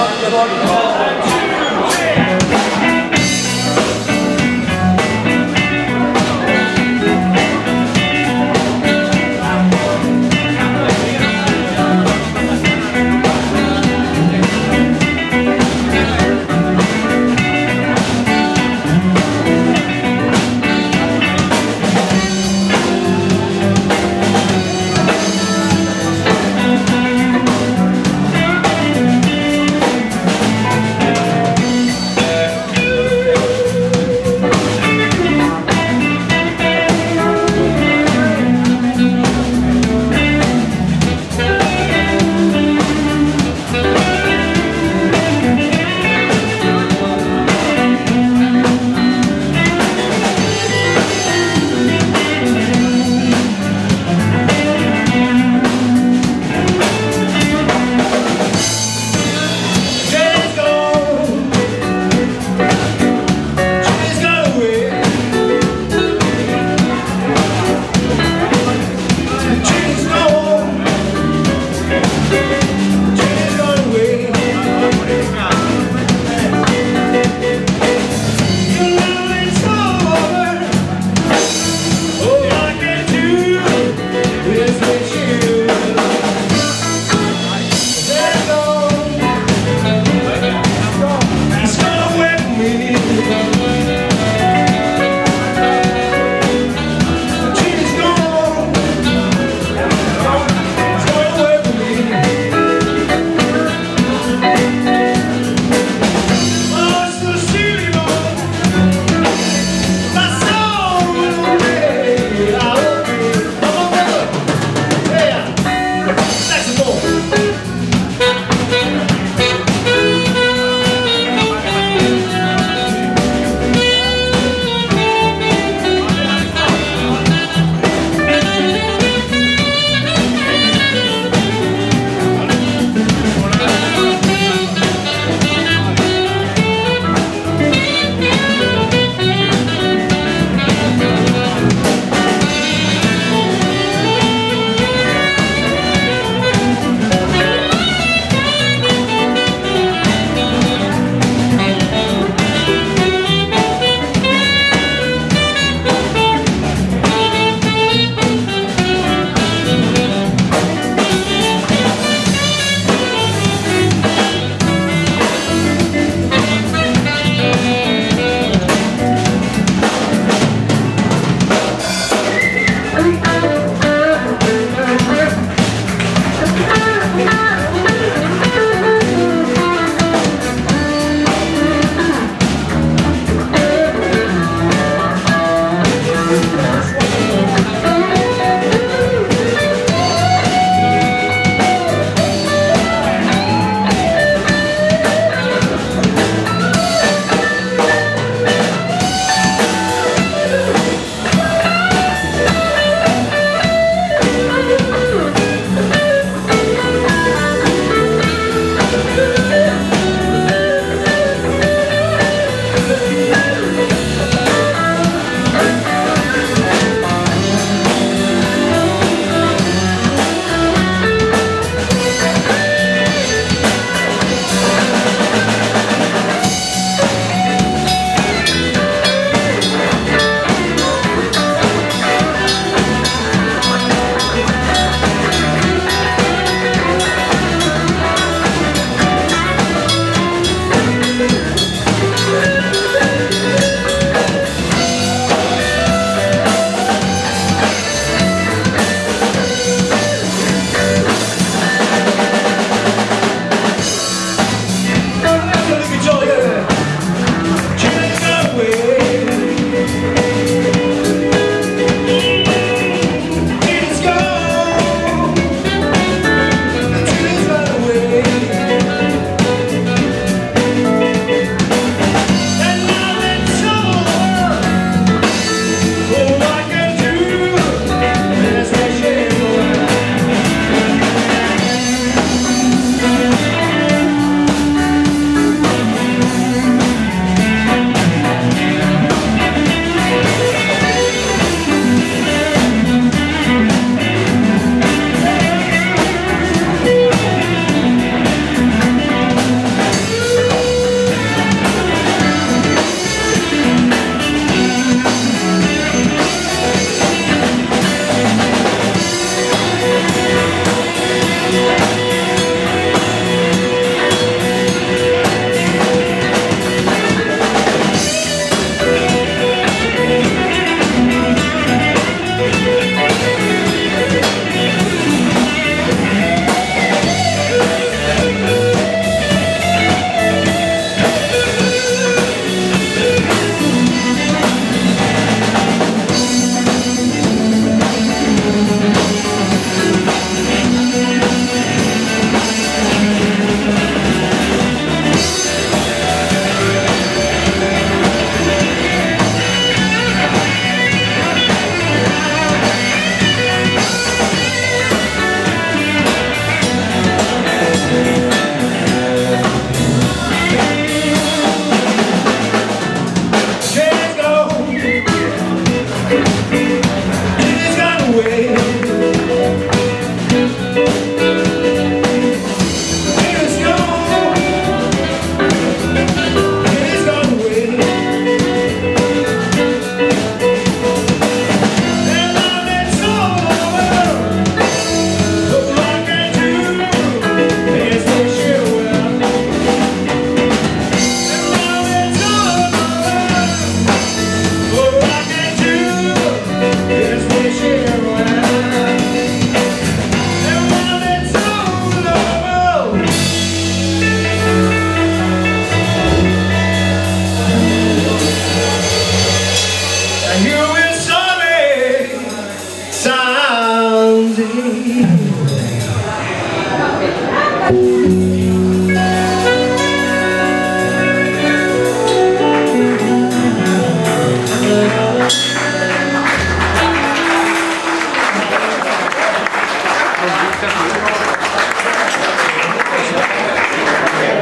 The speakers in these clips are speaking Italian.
Lord, Lord, Lord.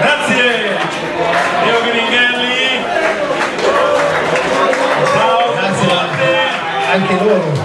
Grazie! Io Gringhelli! Ciao! Grazie anche loro.